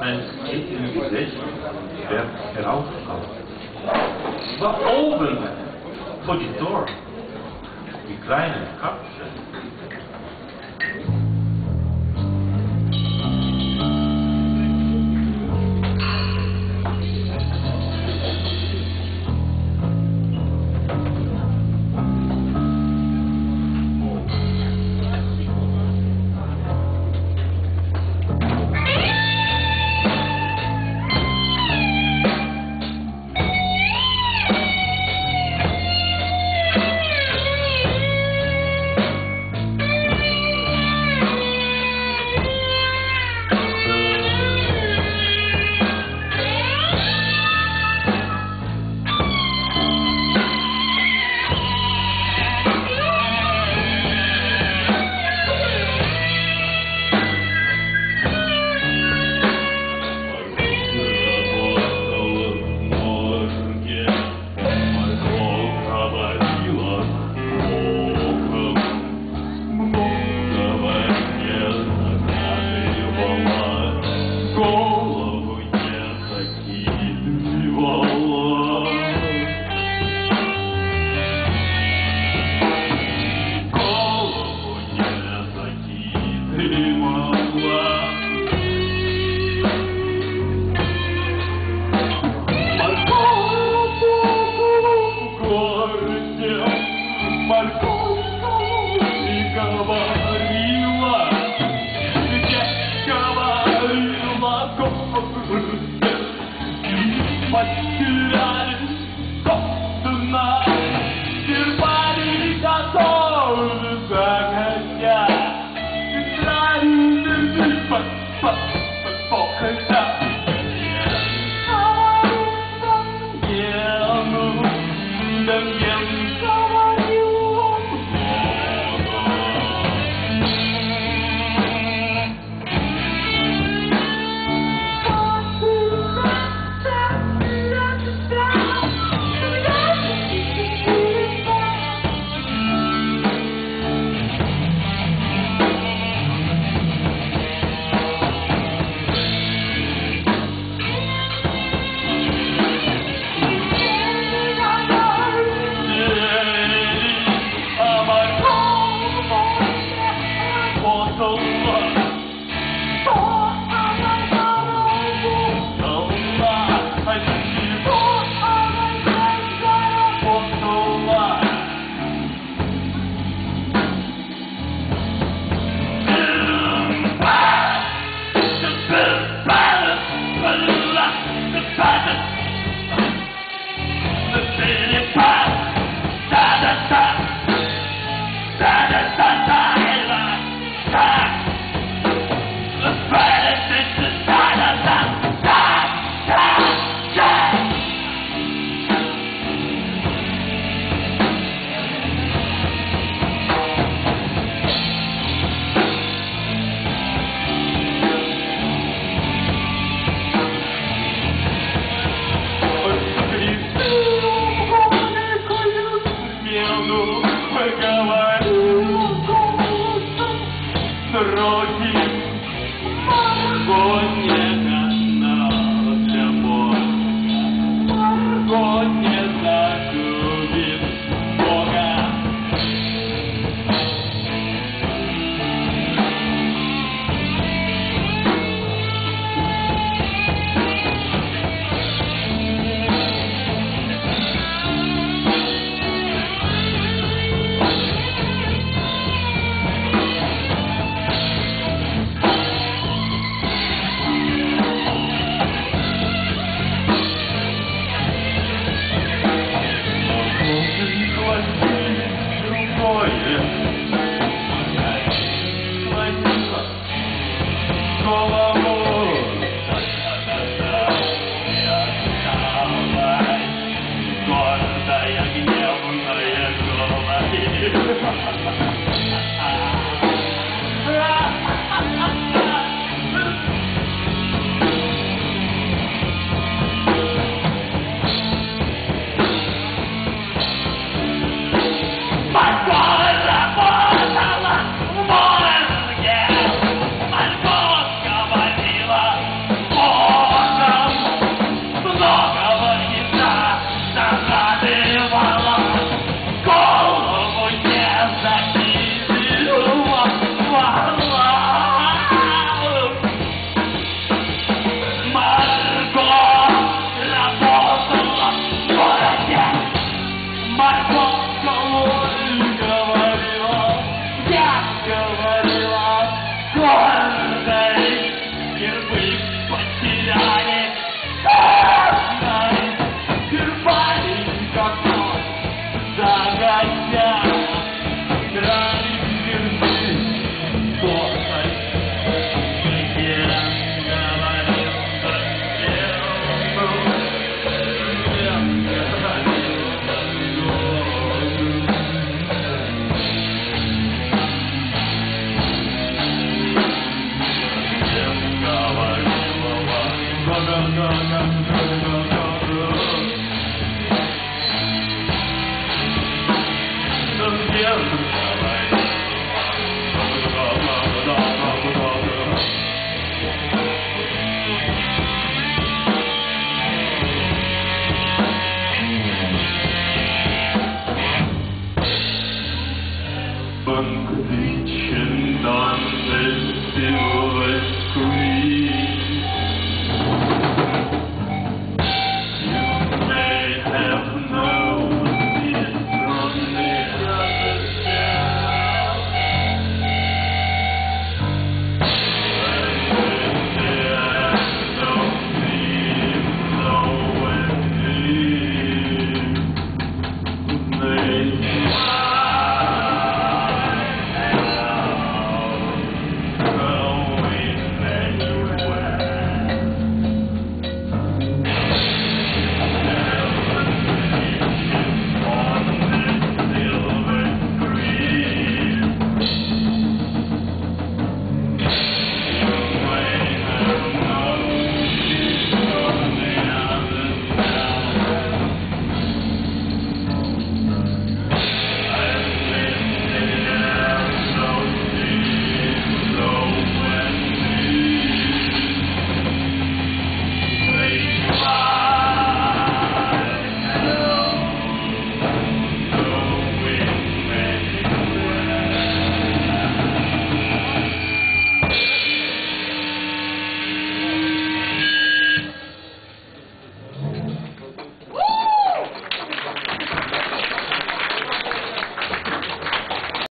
Mijn eten gezicht werd gehaald. Maar open voor die deur. Die kleine kapje. go. fuck. Oh, yeah.